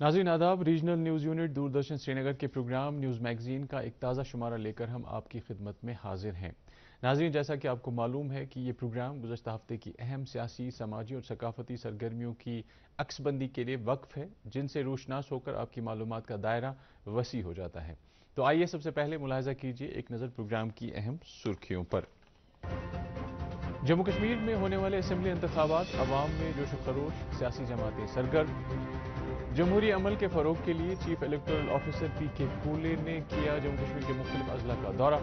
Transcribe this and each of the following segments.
नाजीन आदाब regional news unit Doordarshan Srinagar के programme news magazine का एक ताज़ा शुमारा लेकर हम आपकी खिदमत में हाजिर हैं। नाजीन जैसा कि आपको मालूम है कि ये प्रोग्राम गुजशत हफ़्ते की अहम सियासी, समाजी और सकाफती सरगर्मियों की अक्सबंदी के लिए वक्फ है, जिनसे रोशनास होकर आपकी मालूम का दायरा वसी हो जाता है। तो आइए सबसे पहले मुलाजा कीजिए एक नज़र प्रोग्राम की अहम सुर्खियों पर। जम्मू कश्मीर में होने वाले असम्बली इंतबात अवाम में जोश खरोश सियासी जमातें सरगर्म। जमहूरी अमल के फ़रोग के लिए चीफ इलेक्टोरल ऑफिसर पी के फूले ने किया जम्मू कश्मीर के मुख्तलिफ़ अजला का दौरा।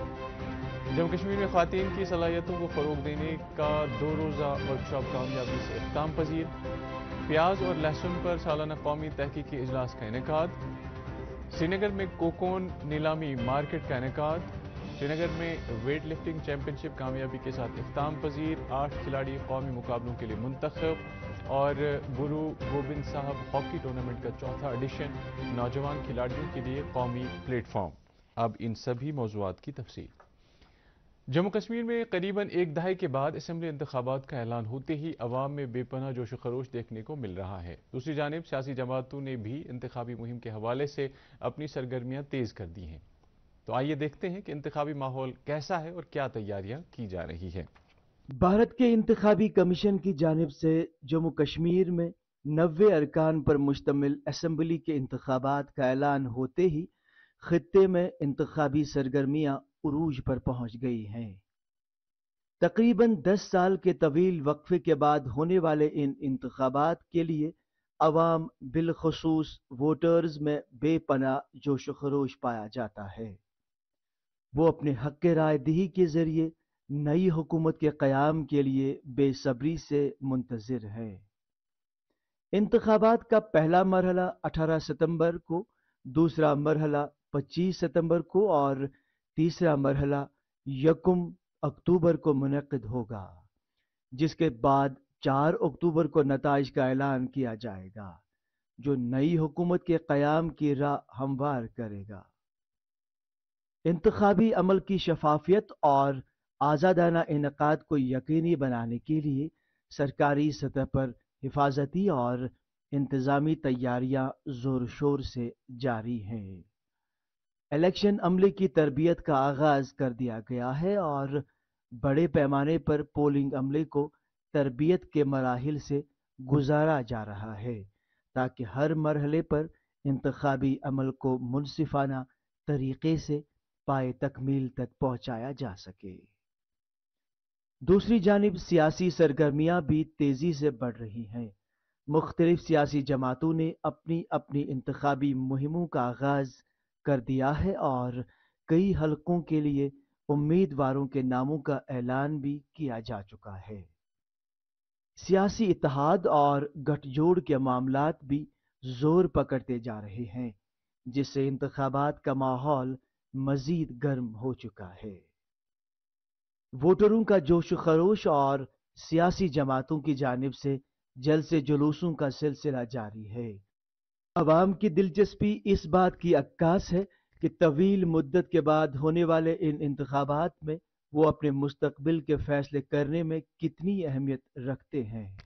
जम्मू कश्मीर में खातन की सलाहियतों को फ़रोग देने का दो रोज़ा वर्कशॉप कामयाबी से अख्ताम पजीर। प्याज और लहसुन पर सालाना कौमी तहकीकी इजलास का इनका श्रीनगर में कोकोन नीलामी मार्केट का इनका श्रीनगर में वेट लिफ्टिंग चैंपियनशिप कामयाबी के साथ इफ्ताम पजीर आठ खिलाड़ी कौमी मुकाबलों के लिए मुंतखब और गुरु गोबिंद साहब हॉकी टूर्नामेंट का चौथा एडिशन नौजवान खिलाड़ियों के लिए कौमी प्लेटफॉर्म। अब इन सभी मौजूद की तफसील। जम्मू कश्मीर में करीबन एक दहाई के बाद असम्बली इंतबात का ऐलान होते ही अवाम में बेपना जोश खरोश देखने को मिल रहा है। दूसरी जानब सियासी जमातों ने भी इंतबी मुहिम के हवाले से अपनी सरगर्मियाँ तेज कर दी हैं। तो आइए देखते हैं कि इंतबी माहौल कैसा है और क्या तैयारियाँ की जा रही है। भारत के इंतबी कमीशन की जानब से जम्मू कश्मीर में नबे अरकान पर मुश्तमिल असम्बली के इंतबात का ऐलान होते ही खत्े में इंतबी सरगर्मियाँ उरूज पर पहुँच गई हैं। तकरीबन 10 साल के तवील वक्फे के बाद होने वाले इन इंतबात के लिए अवाम बिलखसूस वोटर्स में बेपना जोश खरोश पाया जाता है। वो अपने हक राय दही के ज़रिए नई हुकूमत के क़्याम के लिए बेसब्री से मुंतजर है। इंतबात का पहला मरहला 18 सितंबर को, दूसरा मरहला 25 सितंबर को और तीसरा मरहला यकुम अक्टूबर को मुनद होगा, जिसके बाद 4 अक्टूबर को नतज का ऐलान किया जाएगा, जो नई हुकूमत के क़्याम की राह हमवार करेगा। इंतबी अमल की शफाफियत और आज़ादाना इनका को यकीनी बनाने के लिए सरकारी सतह पर हिफाजती और इंतज़ामी तैयारियाँ ज़ोर शोर से जारी हैं। इलेक्शन अमले की तरबियत का आगाज़ कर दिया गया है और बड़े पैमाने पर पोलिंग अमले को तरबियत के मराहल से गुजारा जा रहा है, ताकि हर मरहले पर इंतबी अमल को मुनसिफाना तरीके से पाए तकमील तक पहुँचाया जा सके। दूसरी जानब सियासी सरगर्मियाँ भी तेज़ी से बढ़ रही हैं। मुख्तलिफ़ सियासी जमातों ने अपनी अपनी इंतबी मुहिमों का आगाज़ कर दिया है और कई हलकों के लिए उम्मीदवारों के नामों का ऐलान भी किया जा चुका है। सियासी इतिहाद और गठजोड़ के मामला भी ज़ोर पकड़ते जा रहे हैं, जिससे इंतबात का माहौल मजीद गर्म हो चुका है। वोटरों का जोश खरोश और सियासी जमातों की जानब से जल से जुलूसों का सिलसिला जारी है। अवाम की दिलचस्पी इस बात की अक्कास है कि तवील मुद्दत के बाद होने वाले इन इंतबात में वो अपने मुस्तबिल के फैसले करने में कितनी अहमियत रखते हैं।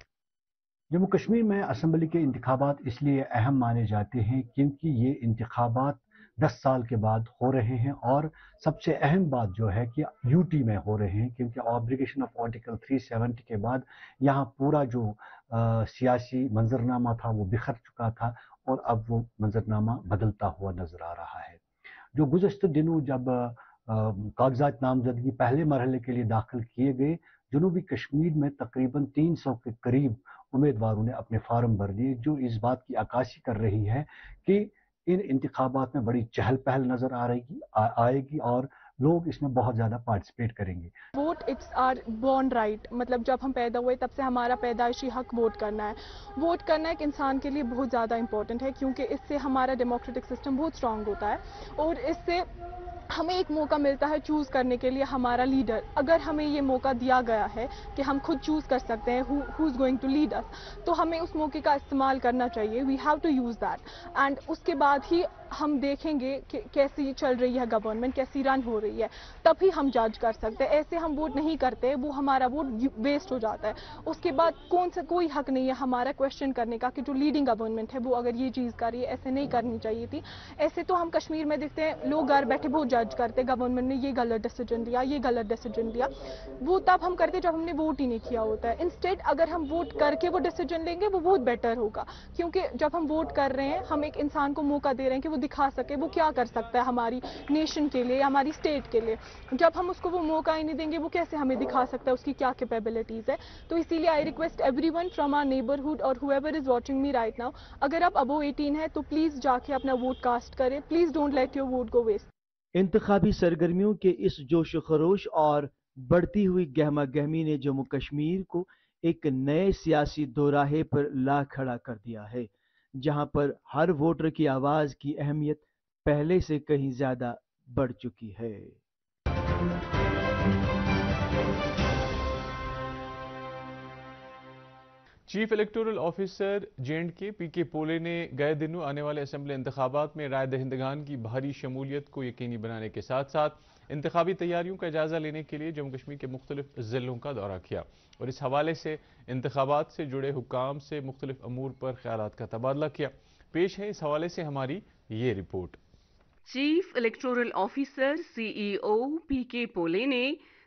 जम्मू कश्मीर में असम्बली के इंतबात इसलिए अहम माने जाते हैं क्योंकि ये इंतबात दस साल के बाद हो रहे हैं और सबसे अहम बात जो है कि यूटी में हो रहे हैं क्योंकि ऑब्लिगेशन ऑफ़ आर्टिकल 370 के बाद यहाँ पूरा जो आ, सियासी मंजरनामा था वो बिखर चुका था और अब वो मंजरनामा बदलता हुआ नज़र आ रहा है। जो गुजशत दिनों जब कागजात नामजदगी पहले मरहले के लिए दाखिल किए गए जनूबी कश्मीर में तकरीबन 300 के करीब उम्मीदवारों ने अपने फार्म भर दिए जो इस बात की अक्सी कर रही है कि इन इंतबात में बड़ी चहल पहल नज़र आ रही आएगी और लोग इसमें बहुत ज़्यादा पार्टिसिपेट करेंगे। Vote it's our born right मतलब जब हम पैदा हुए तब से हमारा पैदाइशी हक वोट करना है। वोट करना एक इंसान के लिए बहुत ज़्यादा इंपॉर्टेंट है क्योंकि इससे हमारा डेमोक्रेटिक सिस्टम बहुत स्ट्रांग होता है और इससे हमें एक मौका मिलता है चूज़ करने के लिए हमारा लीडर अगर हमें ये मौका दिया गया है कि हम खुद चूज़ कर सकते हैं who is going to lead us तो हमें उस मौके का इस्तेमाल करना चाहिए। We have to use that and उसके बाद ही हम देखेंगे कि कैसी चल रही है गवर्नमेंट कैसी रन हो रही है, तभी हम जज कर सकते हैं। ऐसे हम वोट नहीं करते, वो हमारा वोट वेस्ट हो जाता है। उसके बाद कौन सा, कोई हक नहीं है हमारा क्वेश्चन करने का कि जो लीडिंग गवर्नमेंट है, वो अगर ये चीज़ कर रही है, ऐसे नहीं करनी चाहिए थी। ऐसे तो हम कश्मीर में देखते हैं, लोग घर बैठे बहुत जज करते गवर्नमेंट ने ये गलत डिसीज़न दिया, ये गलत डिसीज़न दिया। वो तब हम करते जब हमने वोट ही नहीं किया होता है। इंस्टेड अगर हम वोट करके वो डिसीज़न लेंगे, वो बहुत बेटर होगा। क्योंकि जब हम वोट कर रहे हैं, हम एक इंसान को मौका दे रहे हैं कि वो दिखा सके, वो क्या कर सकता है हमारी नेशन के लिए, हमारी स्टेट के लिए? जब हम उसको वो मौका ही नहीं देंगे, वो कैसे हमें दिखा सकता है उसकी क्या कैपेबिलिटीज़ है? तो इसीलिए I request everyone from our neighbourhood और whoever is watching me right now अगर आप अबो 18 है तो प्लीज़ जाके अपना वोट कास्ट करें। Please don't let your vote go waste इंतबी सरगर्मियों के इस जोश खरोश और बढ़ती हुई गहमा गहमी ने जम्मू कश्मीर को एक नए सियासी दोराहे पर ला खड़ा कर दिया है। जहाँ पर हर वोटर की आवाज़ की अहमियत पहले से कहीं ज़्यादा बढ़ चुकी है। Chief electoral officer J and K P K Pole ने गए दिनों आने वाले असम्बली इंतबात में राय दहिंदगान की भारी शमूलियत को यकीनी बनाने के साथ साथ इंतबी तैयारियों का जायजा लेने के लिए जम्मू कश्मीर के मुख्तलिफ़ जिलों का दौरा किया और इस हवाले से इंतबात से जुड़े हुकाम से मुख्तलिफ़ अमूर पर ख्याल का तबादला किया। पेश है इस हवाले से हमारी ये report. Chief electoral officer CEO P K Pole ने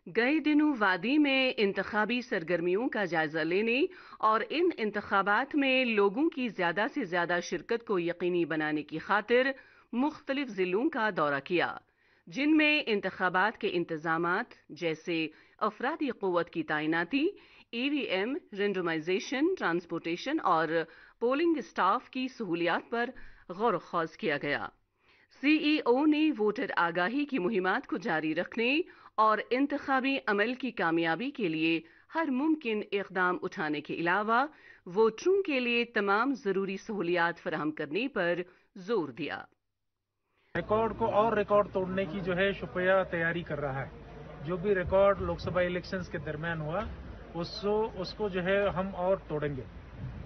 गए दिनों वादी में इंतबी सरगर्मियों का जायजा लेने और इन इंतबात में लोगों की ज़्यादा से ज़्यादा शिरकत को यकीनी बनाने की खातिर मुख्तलिफ़ जिलों का दौरा किया। जिनमें इंतबात के इंतज़ाम जैसे अफरादी क़वत की तैनाती E V M randomisation transportation और पोलिंग स्टाफ की सहूलियात पर गौर खौज किया गया। सीईओ ने वोटर आगाही की मुहिमात को जारी रखने और इंतबी अमल की कामयाबी के लिए हर मुमकिन इकदाम उठाने के अलावा वोटरों के लिए तमाम ज़रूरी सहूलियात फराहम करने पर ज़ोर दिया। रिकॉर्ड को और रिकॉर्ड तोड़ने की जो है शुक्रिया तैयारी कर रहा है। जो भी रिकॉर्ड लोकसभा इलेक्शंस के दरमियान हुआ, उसको उसको जो है हम और तोड़ेंगे।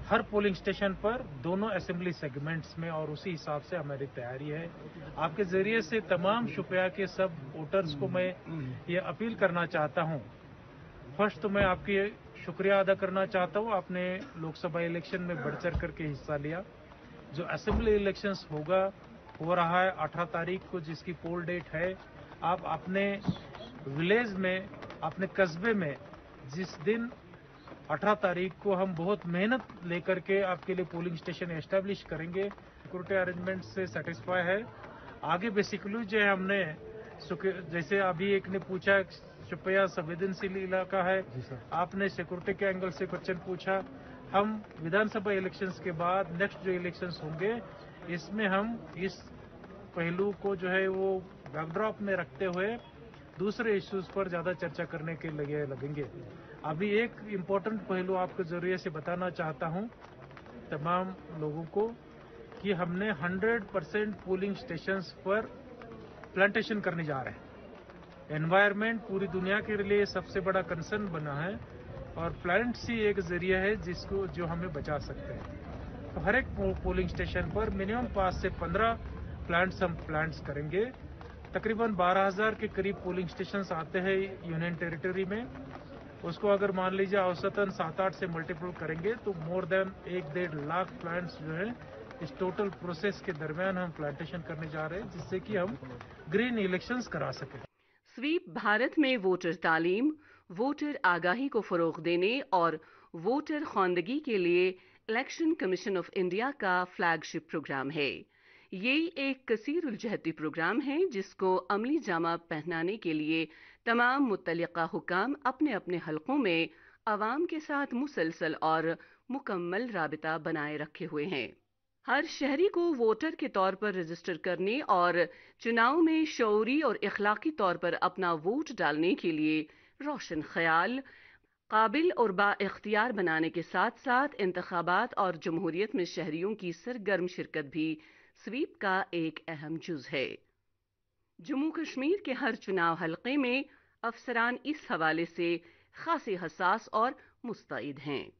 हर पोलिंग स्टेशन पर दोनों असेंबली सेगमेंट्स में और उसी हिसाब से हमारी तैयारी है। आपके ज़रिए से तमाम शुक्रिया के सब वोटर्स को मैं ये अपील करना चाहता हूँ। फ़र्स्ट तो मैं आपकी शुक्रिया अदा करना चाहता हूँ। आपने लोकसभा इलेक्शन में बढ़ चढ़ करके हिस्सा लिया। जो असेंबली इलेक्शंस होगा हो रहा है अठारह तारीख को जिसकी पोल डेट है आप अपने विलेज में अपने कस्बे में जिस दिन 18 तारीख को हम बहुत मेहनत लेकर के आपके लिए पोलिंग स्टेशन एस्टेब्लिश करेंगे सिक्योरिटी अरेंजमेंट से सेटिस्फाई है। आगे बेसिकली जो है हमने जैसे अभी एक ने पूछा शुपया संवेदनशील इलाका है। आपने सिक्योरिटी के एंगल से क्वेश्चन पूछा। हम विधानसभा इलेक्शंस के बाद नेक्स्ट जो इलेक्शंस होंगे इसमें हम इस पहलू को जो है वो बैकड्रॉप में रखते हुए दूसरे इश्यूज़ पर ज़्यादा चर्चा करने के लिए लगेंगे। अभी एक इम्पोर्टेंट पहलू आपके ज़रिए से बताना चाहता हूँ तमाम लोगों को कि हमने 100 परसेंट पोलिंग स्टेशन पर प्लांटेशन करने जा रहे हैं। एनवायरमेंट पूरी दुनिया के लिए सबसे बड़ा कंसर्न बना है और प्लांट्स ही एक ज़रिया है जिसको जो हमें बचा सकते हैं। हर एक पोलिंग स्टेशन पर मिनिमम पाँच से पंद्रह प्लांट्स हम प्लांट्स करेंगे। तकरीबन 12,000 के करीब पोलिंग स्टेशन आते हैं यूनियन टेरिटरी में। उसको अगर मान लीजिए औसतन सात आठ से मल्टीपल करेंगे तो मोर देन एक डेढ़ लाख प्लांट्स जो है इस टोटल प्रोसेस के दरमियान हम प्लांटेशन करने जा रहे हैं जिससे कि हम ग्रीन इलेक्शंस करा सकें। स्वीप भारत में वोटर तालीम वोटर आगाही को फरोग देने और वोटर खानदगी के लिए इलेक्शन कमीशन ऑफ़ इंडिया का फ्लैगशिप प्रोग्राम है। ये एक कसीर उलझहती प्रोग्राम है, जिसको अमली जामा पहनाने के लिए तमाम मुतलका हुकाम अपने अपने हलकों में आवाम के साथ मुसलसल और मुकम्मल रबता बनाए रखे हुए हैं। हर शहरी को वोटर के तौर पर रजिस्टर करने और चुनाव में शौरी और इखलाकी तौर पर अपना वोट डालने के लिए रोशन ख्याल काबिल और बाख्तियार बनाने के साथ साथ इंतबात और जमहूरियत में शहरियों की सरगर्म शिरकत भी स्वीप का एक अहम जुज है। जम्मू कश्मीर के हर चुनाव हलके में अफसरान इस हवाले से खासे हसास और मुस्तैद हैं।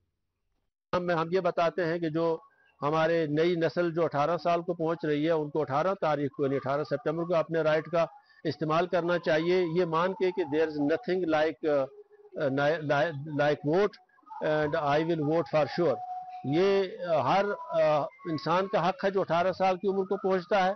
हम हम ये बताते हैं कि जो हमारे नई नस्ल जो 18 साल को पहुँच रही है, उनको 18 तारीख को, यानी 18 सितंबर को अपने राइट का इस्तेमाल करना चाहिए। ये मान के कि there is nothing like like vote and I will vote for sure ये हर इंसान का हक है जो 18 साल की उम्र को पहुँचता है,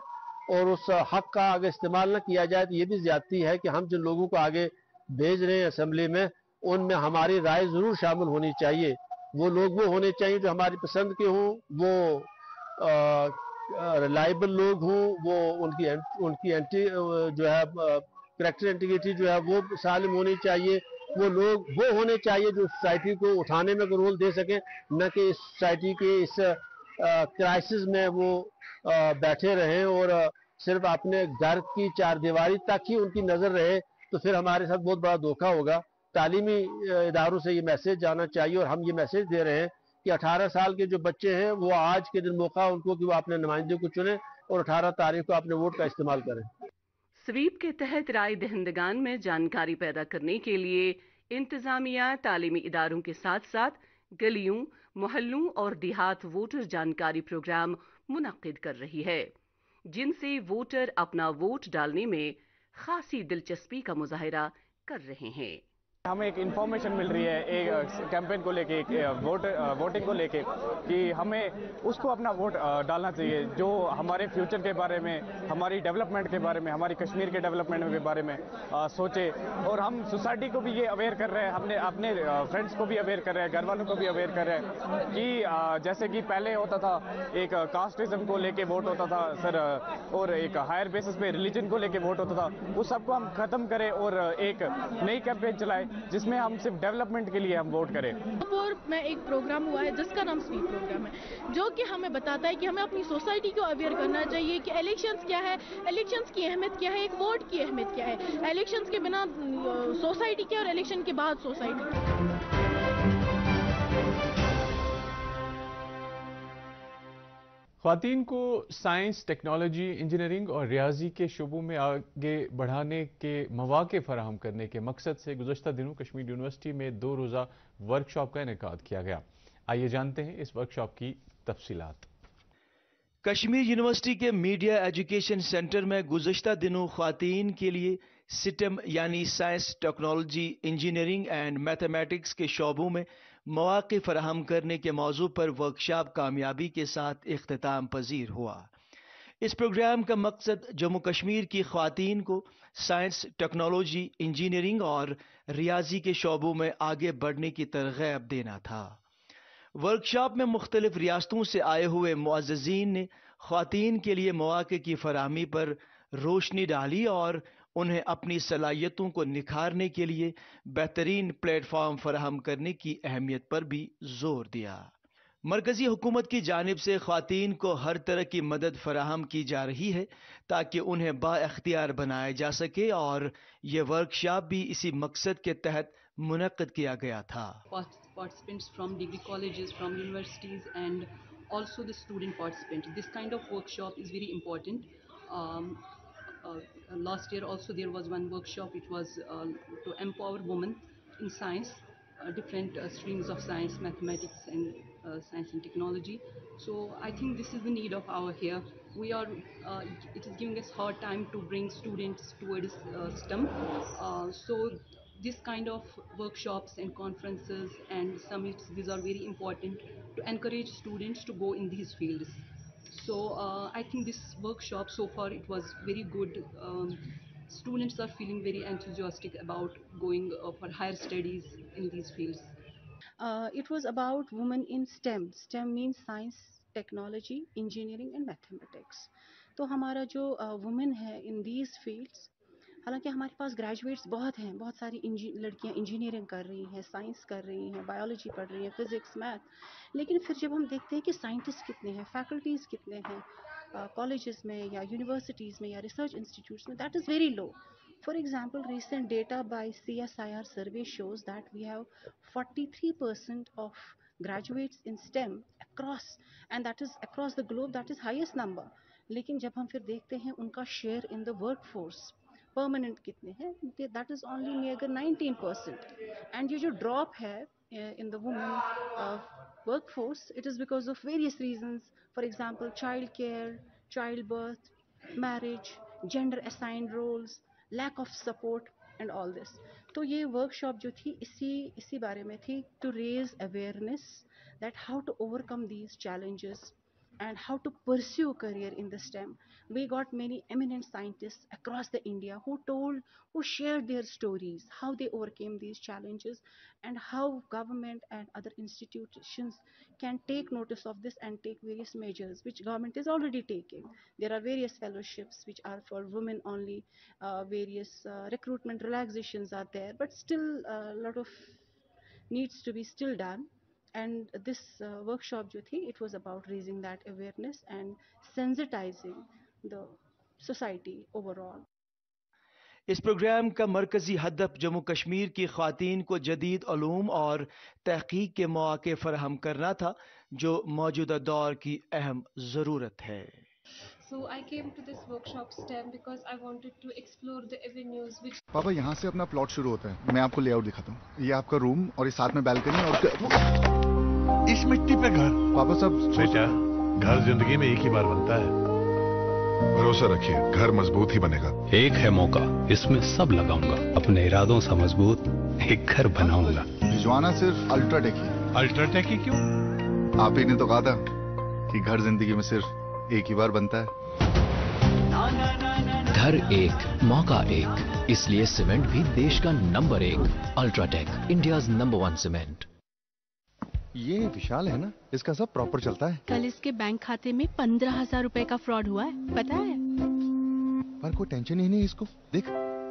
और उस हक का आगे इस्तेमाल न किया जाए तो ये भी ज्यादती है कि हम जिन लोगों को आगे भेज रहे हैं असम्बली में, उनमें हमारी राय ज़रूर शामिल होनी चाहिए। वो लोग वो होने चाहिए जो हमारी पसंद के हों, वो रिलायबल लोग हों, वो उनकी उनकी एंटी जो है करेक्टर इंटीग्रिटी जो है, वो सालिम होनी चाहिए वो लोग वो होने चाहिए जो सोसाइटी को उठाने में रोल दे सकें न कि इस सोसाइटी के इस क्राइसिस में वो आ, बैठे रहें और सिर्फ़ अपने घर की चार दीवारी तक ही उनकी नज़र रहे तो फिर हमारे साथ बहुत बड़ा धोखा होगा। तालीमी इदारों से ये मैसेज जाना चाहिए और हम ये मैसेज दे रहे हैं कि 18 साल के जो बच्चे हैं वो आज के दिन मौका उनको कि वो अपने नुमाइंदे को चुने और 18 तारीख को अपने वोट का इस्तेमाल करें। स्वीप के तहत राय दहंदगान में जानकारी पैदा करने के लिए इंतजामिया तालीमी इदारों के साथ साथ गलियों, मोहल्लों और देहात वोटर जानकारी प्रोग्राम मुनद कर रही है, जिनसे वोटर अपना वोट डालने में खासी दिलचस्पी का मुजाहरा कर रहे हैं। हमें एक इन्फॉर्मेशन मिल रही है एक कैंपेन को लेके एक वोट वोटिंग को लेके कि हमें उसको अपना वोट डालना चाहिए जो हमारे फ्यूचर के बारे में हमारी डेवलपमेंट के बारे में हमारी कश्मीर के डेवलपमेंट के बारे में आ, सोचे। और हम सोसाइटी को भी ये अवेयर कर रहे हैं हमने अपने फ्रेंड्स को भी अवेयर कर रहे हैं घर वालों को भी अवेयर कर रहे हैं कि आ, जैसे कि पहले होता था एक कास्टिज्म को लेके वोट होता था सर और एक हायर बेसिस पे रिलीजन को लेके वोट होता था उस सबको हम खत्म करें और एक नई कैंपेन चलाएँ। जिसमें हम सिर्फ़ डेवलपमेंट के लिए हम वोट करें। में एक प्रोग्राम हुआ है, जिसका नाम स्वीप प्रोग्राम है, जो कि हमें बताता है कि हमें अपनी सोसाइटी को अवेयर करना चाहिए कि इलेक्शंस क्या है इलेक्शंस की अहमियत क्या है, एक वोट की अहमियत क्या है इलेक्शंस के बिना सोसाइटी के और इलेक्शन के बाद सोसाइटी खातन को साइंस, टेक्नोलॉजी, इंजीनियरिंग और रियाजी के शोबों में आगे बढ़ाने के, मौाक़े फराहम करने के मकसद से गुजशत दिनों कश्मीर यूनिवर्सिटी में दो रोज़ा वर्कशॉप का इनका किया गया। आइए जानते हैं इस वर्कशॉप की तफसीलात। कश्मीर यूनिवर्सिटी के मीडिया एजुकेशन सेंटर में गुजशत दिनों खातन के लिए सिटम यानी science, technology, engineering and mathematics के शोबों में मौाक़े फराहम करने के मौजू पर वर्कशॉप कामयाबी के साथ अख्ताम पजीर हुआ। इस प्रोग्राम का मकसद जम्मू कश्मीर की खातन को साइंस टेक्नोलॉजी इंजीनियरिंग और रियाजी के शोबों में आगे बढ़ने की तरगैब देना था। वर्कशॉप में मुख्तलिफ़ रियासतों से आए हुए मुआजीन ने खातन के लिए मौाक़े की फरहमी पर रोशनी डाली और उन्हें अपनी सलाहियतों को निखारने के लिए बेहतरीन प्लेटफॉर्म फराहम करने की अहमियत पर भी ज़ोर दिया मरकजी हुकूमत की जानब से खातन को हर तरह की मदद फराहम की जा रही है ताकि उन्हें बाख्तियार बनाया जा सके और ये वर्कशॉप भी इसी मकसद के तहत मुनद किया गया था degree colleges, from universities and also the student participant. This kind of workshop is very important. Um, Uh, Uh, last year also there was one workshop which was uh, to empower women in science uh, different uh, streams of science mathematics and uh, science and technology. So i think this is the need of our here. We are it is giving us hard time to bring students towards stem so this kind of workshops and conferences and summits these are very important to encourage students to go in these fields so uh, I think this workshop so far it was very good. Um, students are feeling very enthusiastic about going uh, for higher studies in these fields. Uh, it was about women in STEM. STEM means science, technology, engineering and mathematics. तो हमारा जो women है in these fields हालाँकि हमारे पास graduates बहुत हैं बहुत सारी इंजी लड़कियाँ इंजीनियरिंग कर रही हैं साइंस कर रही हैं बायोलॉजी पढ़ रही हैं फिज़िक्स मैथ लेकिन फिर जब हम देखते हैं कि साइंटिस्ट कितने हैं फैकल्टीज़ कितने हैं कॉलेजेस में या यूनिवर्सिटीज़ में या रिसर्च इंस्टीट्यूट्स में that is very low For example, recent data by CSIR survey shows that we have 43% of graduates in STEM across, and that is across the globe, that is highest number. लेकिन जब हम फिर देखते हैं उनका share in the workforce permanent कितने हैं that is only meagre nineteen percent and ये जो ड्रॉप है in the women workforce it is because of various reasons for example child care child birth marriage gender assigned roles lack of support and all this तो ये workshop जो थी, इसी इसी बारे में थी to raise awareness that how to overcome these challenges and how to pursue a career in the STEM. We got many eminent scientists across the India who told, who shared their stories, how they overcame these challenges and how government and other institutions can take notice of this and take various measures, which government is already taking. There are various fellowships which are for women only, uh, various uh, recruitment relaxations are there, but still a lot of needs to be still done and this uh, workshop jo thi it was about raising that awareness and sensitizing the society overall इस programme का मरकजी हदफ जम्मू कश्मीर की खातन को जदीद ूम और तहकीक के मौके फराहम करना था जो मौजूदा दौर की अहम ज़रूरत है So I came to this workshop STEM because I wanted to explore the avenues which. पापा यहाँ से अपना प्लॉट शुरू होता है। मैं आपको लेआउट दिखाता हूँ। ये आपका रूम और ये साथ में बैल्कनी और इस मिट्टी पे घर। पापा सब बेटा घर ज़िंदगी में एक ही बार बनता है। भरोसा रखिए घर मज़बूत ही बनेगा। एक है मौका इसमें सब लगाऊँगा। अपने इरादों से मज़बूत एक घर बनाऊँगा। भिजवाना सिर्फ़ अल्ट्राटेक ही। अल्ट्राटेक ही क्यों? आप ही ने तो कहा था कि घर ज़िंदगी में सिर्फ़ एक ही बार बनता है। घर एक मौका एक। इसलिए सीमेंट भी देश का नंबर एक। UltraTech India number one cement. ये विशाल है ना? इसका सब प्रॉपर चलता है। कल इसके बैंक खाते में पंद्रह हज़ार रूपए का फ्रॉड हुआ है पता है? पर कोई टेंशन ही नहीं इसको। देख।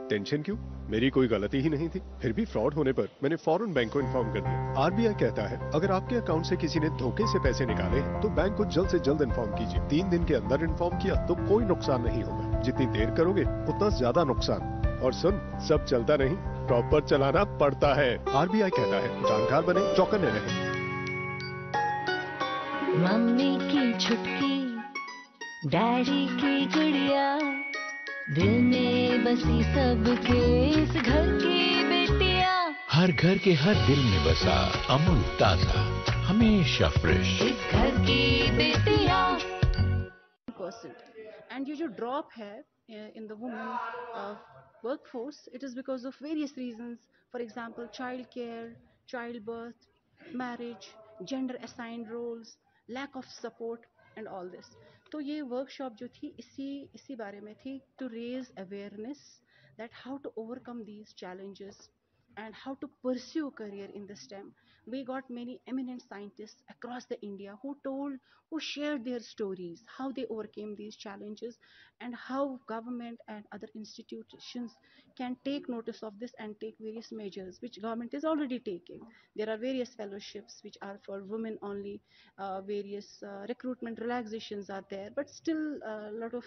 टेंशन क्यों? मेरी कोई गलती ही नहीं थी। फिर भी फ्रॉड होने पर मैंने फ़ौरन बैंक को इन्फॉर्म कर दिया। आरबीआई कहता है, अगर आपके अकाउंट से किसी ने धोखे से पैसे निकाले तो बैंक को जल्द से जल्द इन्फॉर्म कीजिए। तीन दिन के अंदर इन्फॉर्म किया तो कोई नुकसान नहीं होगा। जितनी देर करोगे, उतना ज़्यादा नुकसान। और सुन, सब चलता नहीं प्रॉपर चलाना पड़ता है। आरबीआई कहता है, जानकार बने, चौकन्ने रहे। मम्मी की छुटकी, डैडी की गुड़िया। दिल में बसी सबके इस घर की बेटिया। हर घर के हर दिल में बसा अमूल ताज़ा हमेशा फ्रेश। इस घर की बेटिया। एंड ये जो ड्रॉप है in the women workforce it is because of various reasons for example child care child birth marriage gender assigned roles lack of support and all this तो ये वर्कशॉप जो थी, इसी इसी बारे में थी to raise awareness that how to overcome these challenges and how to pursue career in the STEM. We got many eminent scientists across the India who told, who shared their stories, how they overcame these challenges and how government and other institutions can take notice of this and take various measures, which government is already taking. There are various fellowships which are for women only, uh, various uh, recruitment relaxations are there, but still a lot of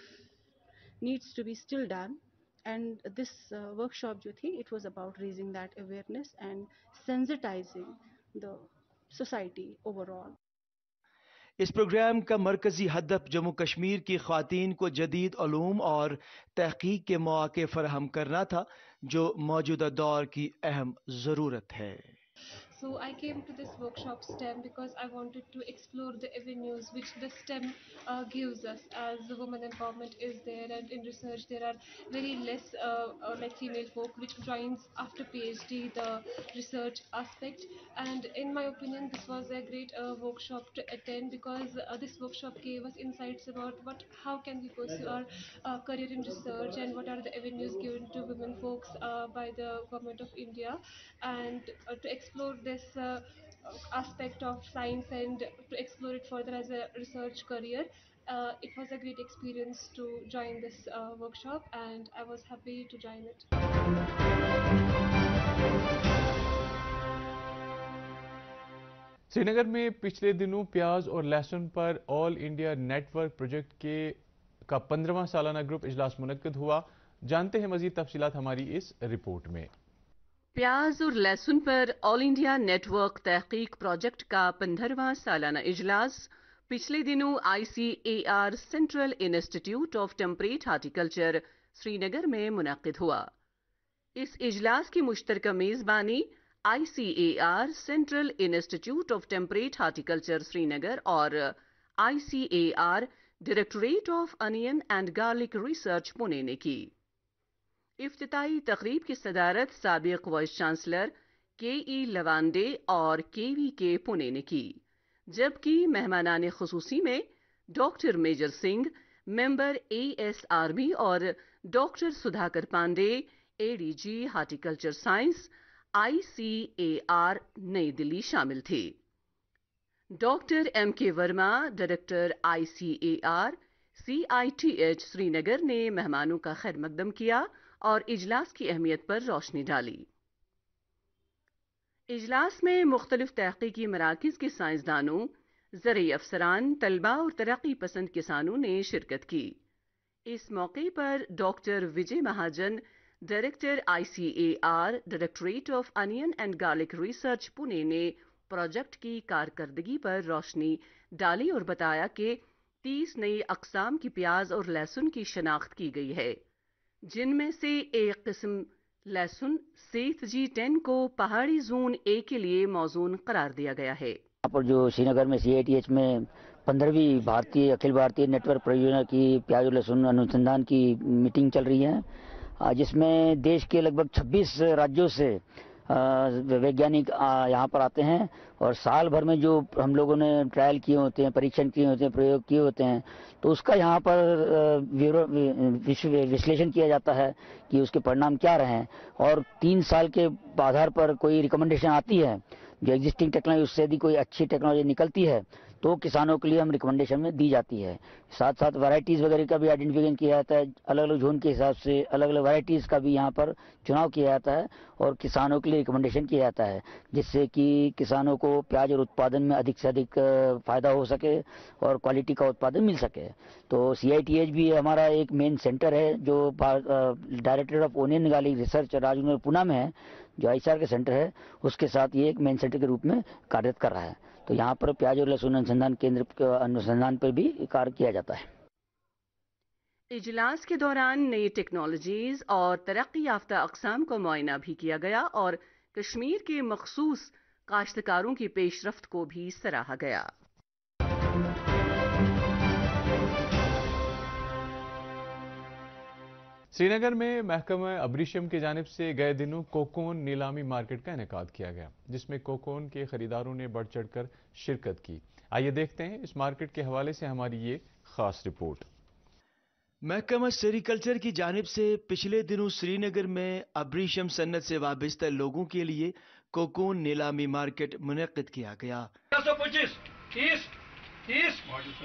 needs to be still done and this uh, workshop jo thi it was about raising that awareness and sensitizing the society overall. इस programme का मरकजी हदफ जम्मू कश्मीर की खातन को जदीद ूम और तहकीक के मौके फराहम करना था, जो मौजूदा दौर की अहम ज़रूरत है। So I came to this workshop STEM because I wanted to explore the avenues which the STEM uh, gives us. As the women empowerment is there and in research there are very less uh, uh, like female folk which joins after PhD the research aspect. And in my opinion this was a great uh, workshop to attend because uh, this workshop gave us insights about what how can we pursue our career in research and what are the avenues given to women folks by the government of India. And to explore the this uh, aspect of science and to explore it further as a research career. Uh, it was a great experience to join this uh, workshop and I was happy to join it. Srinagar में पिछले दिनों प्याज और लहसुन पर all India network project के का पंद्रवा सालाना ग्रुप इजलास मुनद हुआ जानते हैं मजीद तफसीत हमारी इस रिपोर्ट में प्याज और लहसुन पर ऑल इंडिया नेटवर्क तहकीक प्रोजेक्ट का पंद्रहवा सालाना इजलास। पिछले दिनों ICAR central institute of temperate horticulture Srinagar में मुनद हुआ। इस इजलास की मुश्तरक मेज़बानी ICAR central institute of temperate horticulture Srinagar और ICAR directorate of onion and garlic research Pune ने की। इफ्तिताई तकरीब की सदारत सबक वाइस चांसलर के ई लवांडे और के वी के पुणे ने की, जबकि मेहमानान खसूसी में doctor Major Singh, member A S army और doctor Sudhakar Pandey ADG horticulture science ICAR New Delhi शामिल थे। Doctor M K Verma, director ICAR CITH Srinagar ने मेहमानों का खैर मकदम किया और इजलास की अहमियत पर रोशनी डाली। इजलास में मुख्तलिफ़ तहकीकी मराकज़ के साइंसदानों ज़रूरी अफसरान, तलबा और तरक्की पसंद किसानों ने शिरकत की। इस मौके पर doctor Vijay Mahajan, director ICAR directorate of onion and garlic research Pune ने प्रोजेक्ट की कारकर्दगी पर रोशनी डाली और बताया कि 30 नई अकसाम की प्याज और लहसुन की शनाख्त की गई है। जिनमें से एक किस्म लहसुन सेठ जी टेन को पहाड़ी जोन ए के लिए मौजूद करार दिया गया है। पर जो श्रीनगर में सी में पंद्रहवीं भारतीय, अखिल भारतीय नेटवर्क परियोजना की प्याज और लहसुन अनुसंधान की मीटिंग चल रही है। जिसमें देश के लगभग 26 राज्यों से वैज्ञानिक यहाँ पर आते हैं और साल भर में जो हम लोगों ने ट्रायल किए होते हैं, परीक्षण किए होते हैं, प्रयोग किए होते हैं तो उसका यहाँ पर विश्लेषण किया जाता है कि उसके परिणाम क्या रहे हैं। और तीन साल के आधार पर कोई रिकमेंडेशन आती है, जो एग्जिस्टिंग टेक्नोलॉजी उससे यदि कोई अच्छी टेक्नोलॉजी निकलती है तो किसानों के लिए हम रिकमेंडेशन में दी जाती है। साथ साथ वैरायटीज़ वगैरह का भी आइडेंटिफिकेशन किया जाता है। अलग अलग जोन के हिसाब से अलग अलग वैरायटीज़ का भी यहाँ पर चुनाव किया जाता है और किसानों के लिए रिकमेंडेशन किया जाता है, जिससे कि किसानों को प्याज और उत्पादन में अधिक से अधिक फ़ायदा हो सके और क्वालिटी का उत्पादन मिल सके। तो सीआईटीएच भी हमारा एक मेन सेंटर है, जो director of onion garlic research Rajnagar में है, जो आई के सेंटर है। उसके साथ ये एक मेन सेंटर के रूप में कार्यरत कर रहा है। तो यहाँ पर प्याज और लहसुन अनुसंधान केंद्र के अनुसंधान पर भी कार्य किया जाता है। इजलास के दौरान नई टेक्नोलॉजीज़ और तरक्की याफ्ता अकसाम को मुआयना भी किया गया और कश्मीर के मखसूस काश्तकारों की पेशरफ्त को भी सराहा गया। श्रीनगर में महकमा अब्रिशम की जानब से गए दिनों कोकोन नीलामी मार्केट का इनका किया गया जिसमें कोकोन के खरीदारों ने बढ़ चढ़कर शिरकत की। आइए देखते हैं इस मार्केट के हवाले से हमारी ये खास रिपोर्ट। महकमा सेरिकल्चर की जानब से पिछले दिनों श्रीनगर में अब्रिशम सन्नत से वाबस्ता लोगों के लिए कोकोन नीलामी मार्केट मुनद किया गया। तीस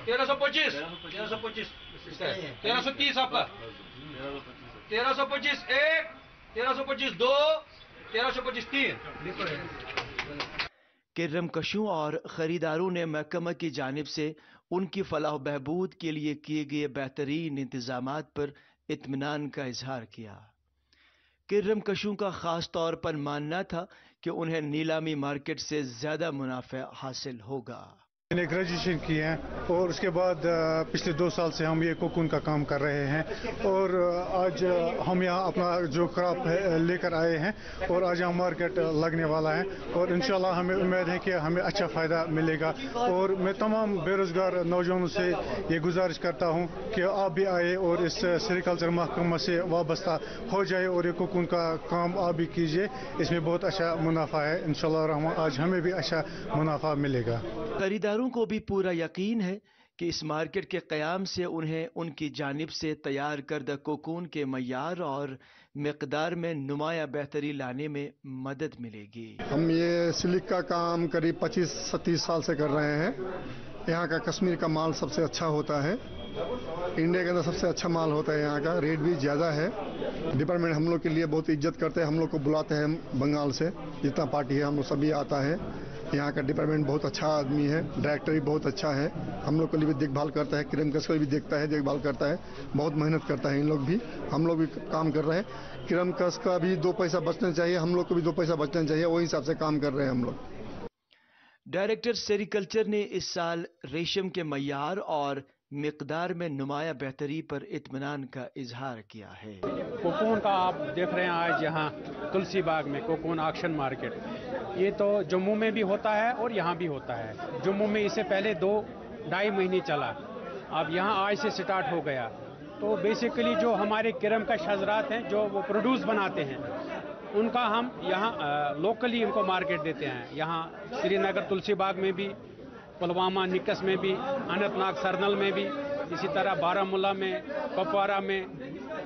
तेरह सौ पच्चीस तेरह सौ पच्चीस तेरह सौ तीस आपका तेरह सौ पच्चीस एक तेरह सौ पच्चीस दो तेरह सौ पच्चीस तीन किर्रम कशों और ख़रीदारों ने महकमा की जानब से उनकी फलाह बहबूद के लिए किए गए बेहतरीन इंतज़ाम पर इतमान का इजहार किया किर्रम कशों का ख़ास तौर पर मानना था कि उन्हें नीलामी मार्केट से ज़्यादा मुनाफा हासिल होगा मैंने ग्रेजुएशन की है और उसके बाद पिछले दो साल से हम ये कोकून का काम कर रहे हैं और आज हम यहाँ अपना जो क्रॉप लेकर आए हैं और आज यहाँ मार्केट लगने वाला है और इन हमें उम्मीद है कि हमें अच्छा फ़ायदा मिलेगा और मैं तमाम बेरोज़गार नौजवानों से ये गुजारिश करता हूँ कि आप भी आए और इस सेरिकल्चर महकमा से वाबस्ता हो जाए और ये कोकून का काम आप भी कीजिए। इसमें बहुत अच्छा मुनाफा है। इन आज हमें भी अच्छा मुनाफा मिलेगा। खरीदार खरीदारों को भी पूरा यकीन है कि इस मार्केट के क़्याम से उन्हें उनकी जानब से तैयार करदा कोकून के मैार और मकदार में नुमाया बेहतरी लाने में मदद मिलेगी। हम ये सिलिक का काम करीब पच्चीस, सत्तीस साल से कर रहे हैं। यहाँ का कश्मीर का माल सबसे अच्छा होता है। इंडिया के अंदर सबसे अच्छा माल होता है यहाँ का। रेट भी ज़्यादा है। डिपार्टमेंट हम लोग के लिए बहुत इज़्ज़त करते हैं। हम लोग को बुलाते हैं बंगाल से। जितना पार्टी है, हम लोग सभी आता है। यहाँ का डिपार्टमेंट बहुत अच्छा आदमी है डायरेक्टर भी बहुत अच्छा है। हम लोग के लिए भी देखभाल करता है, किरण कस भी देखता है, देखभाल करता है। बहुत मेहनत करता है इन लोग भी। हम लोग भी काम कर रहे हैं। किरण कस का भी दो पैसा बचना चाहिए, हम लोग को भी दो पैसा बचना चाहिए, वही हिसाब से काम कर रहे हैं हम लोग। डायरेक्टर सेरिकल्चर ने इस साल रेशम के मैार और मकदार में नुमाया बेहतरी पर इतमान का इजहार किया है। कोकोन का आप देख रहे हैं आज यहाँ तुलसी बाग में, कोकोन ऑक्शन मार्केट ये तो जम्मू में भी होता है और यहाँ भी होता है। जम्मू में इससे पहले दो, ढाई महीने चला। अब यहाँ आज से स्टार्ट हो गया। तो बेसिकली जो हमारे किरम का शजरात हैं, जो वो प्रोड्यूस बनाते हैं, उनका हम यहाँ लोकली इनको मार्केट देते हैं। यहाँ श्रीनगर तुलसी बाग में भी पुलवामा, निकस में भी, अनंतनाग सरनल में भी, इसी तरह बारामूला में कपवारा में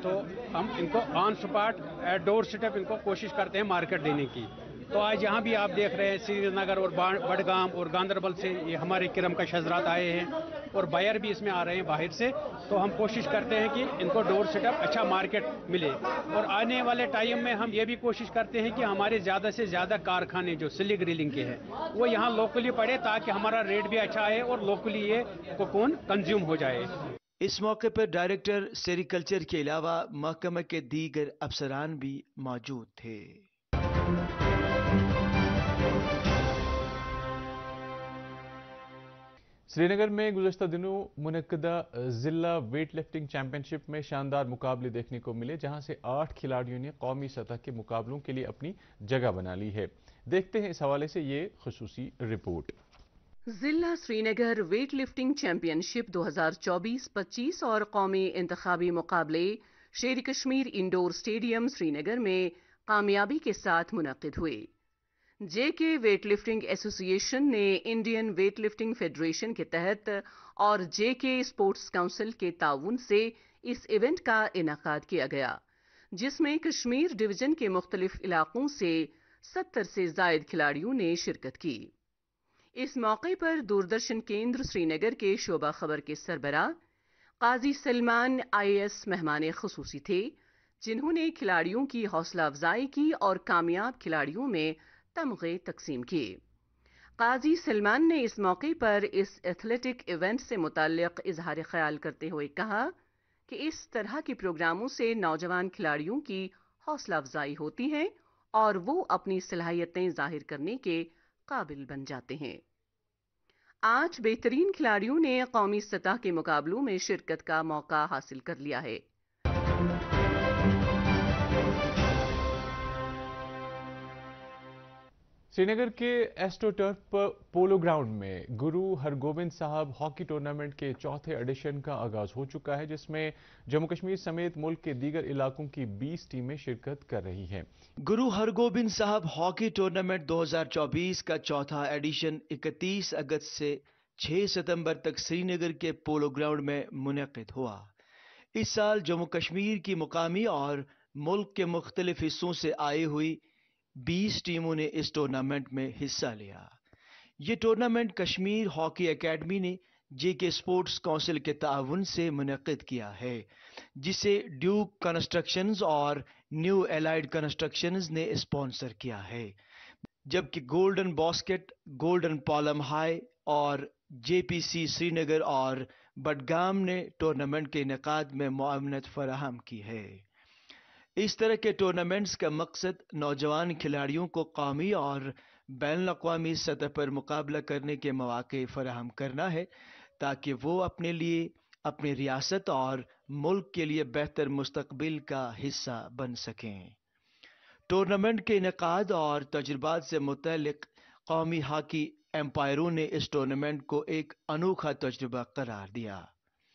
तो हम इनको on spot at doorstep इनको कोशिश करते हैं मार्केट देने की। तो आज यहाँ भी आप देख रहे हैं श्रीनगर और बडगाम और गांधरबल से ये हमारे किरम का शजरात आए हैं और बायर भी इसमें आ रहे हैं बाहर से। तो हम कोशिश करते हैं कि इनको डोर सेटअप अच्छा मार्केट मिले। और आने वाले टाइम में हम ये भी कोशिश करते हैं कि हमारे ज़्यादा से ज़्यादा कारखाने जो सिली ग्रिलिंग के हैं, वो यहाँ लोकली पड़े ताकि हमारा रेट भी अच्छा आए और लोकली ये कोकोन कंज्यूम हो जाए। इस मौके पर डायरेक्टर सेरिकल्चर के अलावा महकमे के दीगर अफसरान भी मौजूद थे। श्रीनगर में गुजशत दिनों मुनदा जिला वेट लिफ्टिंग चैंपियनशिप में शानदार मुकाबले देखने को मिले, जहाँ से आठ खिलाड़ियों ने कौमी सतह के मुकाबलों के लिए अपनी जगह बना ली है। देखते हैं इस हवाले से ये खसूसी रिपोर्ट। जिला श्रीनगर वेट लिफ्टिंग चैंपियनशिप 2024-25 और कौमी इंतबी मुकाबले शेर कश्मीर इंडोर स्टेडियम श्रीनगर में कामयाबी के साथ मुनद हुए। जेके वेटलिफ्टिंग एसोसिएशन ने इंडियन वेटलिफ्टिंग फेडरेशन के तहत और जेके स्पोर्ट्स काउंसिल के ताउन से इस इवेंट का इनका किया गया, जिसमें कश्मीर डिवीज़न के मुख्तलिफ़ इलाकों से सत्तर से जायद खिलाड़ियों ने शिरकत की। इस मौके पर दूरदर्शन केंद्र श्रीनगर के शोबा खबर के सरबरा काजी सलमान आईएएस मेहमान खसूसी थे, जिन्होंने खिलाड़ियों की हौसला अफजाई की और कामयाब खिलाड़ियों में तमगे तकसीम किए काजी सलमान ने इस मौके पर इस एथलेटिक इवेंट से मुतक इजहार ख्याल करते हुए कहा कि इस तरह के प्रोग्रामों से नौजवान खिलाड़ियों की हौसला अफजाई होती है और वो अपनी सलाहियतें ज़ाहिर करने के काबिल बन जाते हैं। आज बेहतरीन खिलाड़ियों ने कौमी सतह के मुकाबलों में शिरकत का मौका हासिल कर लिया है। श्रीनगर के एस्टोटर्फ पोलो ग्राउंड में गुरु हरगोविंद साहब हॉकी टूर्नामेंट के चौथे एडिशन का आगाज़ हो चुका है, जिसमें जम्मू कश्मीर समेत मुल्क के दीगर इलाकों की 20 टीमें शिरकत कर रही हैं। गुरु हरगोविंद साहब हॉकी टूर्नामेंट 2024 का चौथा एडिशन 31 अगस्त से 6 सितंबर तक श्रीनगर के पोलो ग्राउंड में मुनद हुआ। इस साल जम्मू कश्मीर की मुकामी और मुल्क के मुख्तलिफ़ हिस्सों से आई हुई 20 टीमों ने इस टूर्नामेंट में हिस्सा लिया। ये टूर्नामेंट कश्मीर हॉकी एकेडमी ने जेके स्पोर्ट्स काउंसिल के ताउन से मुनद किया है, जिसे ड्यूक कंस्ट्रक्शंस और न्यू एलाइड कंस्ट्रक्शंस ने स्पॉन्सर किया है, जबकि golden basket golden palm high और जेपीसी श्रीनगर और बडगाम ने टूर्नामेंट के इनका में मामनत फराहम की है। इस तरह के टूर्नामेंट्स का मकसद नौजवान खिलाड़ियों को कौमी और बैन अवी सतह पर मुकाबला करने के मौके फराहम करना है, ताकि वो अपने लिए, अपनी रियासत और मुल्क के लिए बेहतर मुस्तबिल का हिस्सा बन सकें। टूर्नामेंट के इनका और तजुर्बात से मुतलक कौमी हॉकी एम्पायरों ने इस टूर्नामेंट को एक अनोखा तजुर्बा करार दिया।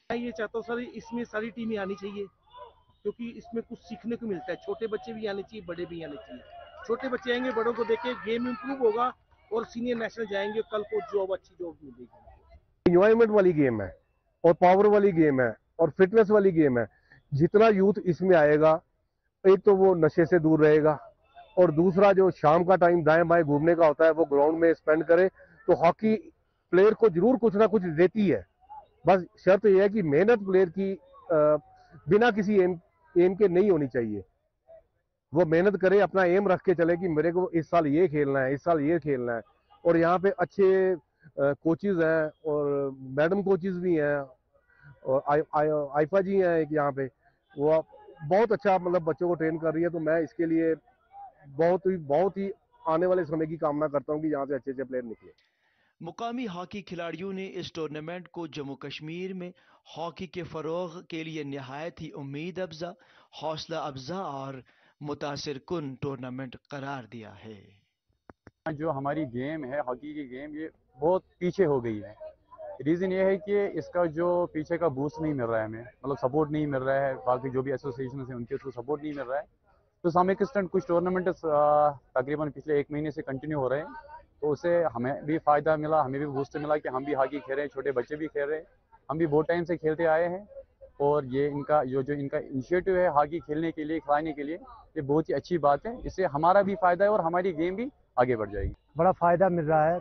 ये चाहता हूँ सर, इसमें सारी टीमें आनी चाहिए। क्योंकि इसमें कुछ सीखने को मिलता है। छोटे बच्चे भी आने चाहिए बड़े भी आने चाहिए। छोटे बच्चे आएँगे बड़ों को देखे गेम इम्प्रूव होगा और सीनियर नेशनल जाएँगे कल को जॉब अच्छी जॉब मिलेगी। इंजॉयमेंट वाली गेम है और पावर वाली गेम है और फिटनेस वाली गेम है। जितना यूथ इसमें आएगा एक तो वो नशे से दूर रहेगा और दूसरा जो शाम का टाइम दाएँ बाएँ घूमने का होता है वो ग्राउंड में स्पेंड करे। तो हॉकी प्लेयर को ज़रूर कुछ ना कुछ देती है। बस शर्त यह है कि मेहनत प्लेयर की आ, बिना किसी एम एम के नहीं होनी चाहिए। वो मेहनत करे अपना एम रख के चले कि मेरे को इस साल ये खेलना है इस साल ये खेलना है। और यहाँ पे अच्छे कोचिज हैं और मैडम कोचिज भी हैं और आई, आई, आइफा जी हैं एक यहाँ पे। वो बहुत अच्छा मतलब बच्चों को ट्रेन कर रही है तो मैं इसके लिए बहुत ही बहुत ही आने वाले समय की कामना करता हूँ कि यहाँ से अच्छे अच्छे प्लेयर निकले। मुकामी हॉकी खिलाड़ियों ने इस टूर्नामेंट को जम्मू कश्मीर में हॉकी के फ़रोग के लिए नहायत ही उम्मीद अफजा, हौसला अफजा और मुतासर कन टूर्नामेंट करार दिया है। जो हमारी गेम है, हॉकी की गेम, ये बहुत पीछे हो गई है। रीज़न ये है कि इसका जो पीछे का बूस्ट नहीं मिल रहा है हमें मतलब सपोर्ट नहीं मिल रहा है, बाकी जो भी एसोसिएशन है, उनके थ्रू सपोर्ट नहीं मिल रहा है। तो स्टंट कुछ टूर्नामेंट तकरीबन पिछले एक महीने से कंटिन्यू हो रहे हैं। तो उससे हमें भी फ़ायदा मिला, हमें भी बूस्ट मिला कि हम भी हॉकी खेल रहे हैं, छोटे बच्चे भी खेल रहे हैं। हम भी बहुत टाइम से खेलते आए हैं और ये इनका जो जो इनका इनिशिएटिव है हॉकी खेलने के लिए, खिलाने के लिए, ये बहुत ही अच्छी बात है। इससे हमारा भी फ़ायदा है और हमारी गेम भी आगे बढ़ जाएगी। बड़ा फ़ायदा मिल रहा है।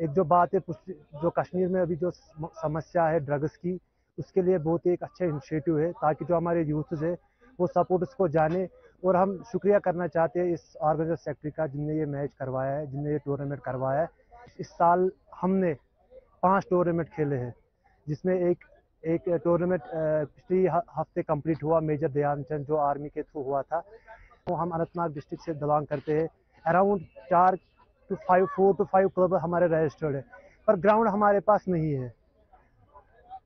एक जो बात है जो कश्मीर में अभी जो समस्या है ड्रग्स की, उसके लिए बहुत ही एक अच्छा इनिशिएटिव है ताकि जो हमारे यूथ है, वो सपोर्ट उसको जाने और हम शुक्रिया करना चाहते हैं इस ऑर्गेनाइजर सेक्रेटरी का जिनने ये मैच करवाया है, जिनने ये टूर्नामेंट करवाया है। इस साल हमने पाँच टूर्नामेंट खेले हैं, जिसमें एक एक टूर्नामेंट पिछली हफ़्ते कंप्लीट हुआ मेजर ध्यानचंद जो आर्मी के थ्रू हुआ था, वो हम अनंतनाग डिस्ट्रिक्ट से बिलोंग करते हैं। अराउंड चार to five four to five club हमारे रजिस्टर्ड है, पर ग्राउंड हमारे पास नहीं है।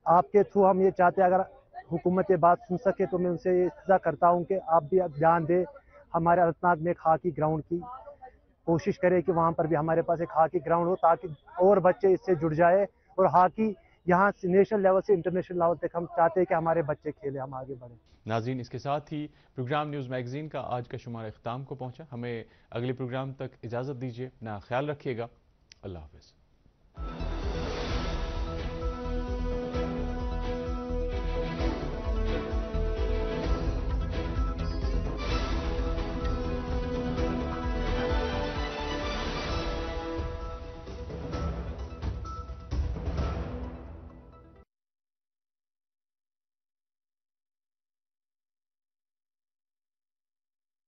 आपके थ्रू हम ये चाहते हैं, अगर हुकूमत ये बात सुन सके तो मैं उनसे ये करता हूँ कि आप भी ध्यान दें, हमारे अनंतनाग में एक हाकी ग्राउंड की कोशिश करें कि वहाँ पर भी हमारे पास एक हाकी ग्राउंड हो ताकि और बच्चे इससे जुड़ जाए और हाकी यहाँ नेशनल लेवल से इंटरनेशनल लेवल तक हम चाहते हैं कि हमारे बच्चे खेले, हम आगे बढ़े। नाजीन इसके साथ ही प्रोग्राम न्यूज़ मैगजीन का आज का शुमार अख्ताम को पहुँचा। हमें अगले प्रोग्राम तक इजाज़त दीजिए ना ख्याल रखिएगा। अल्लाह हाफिज़।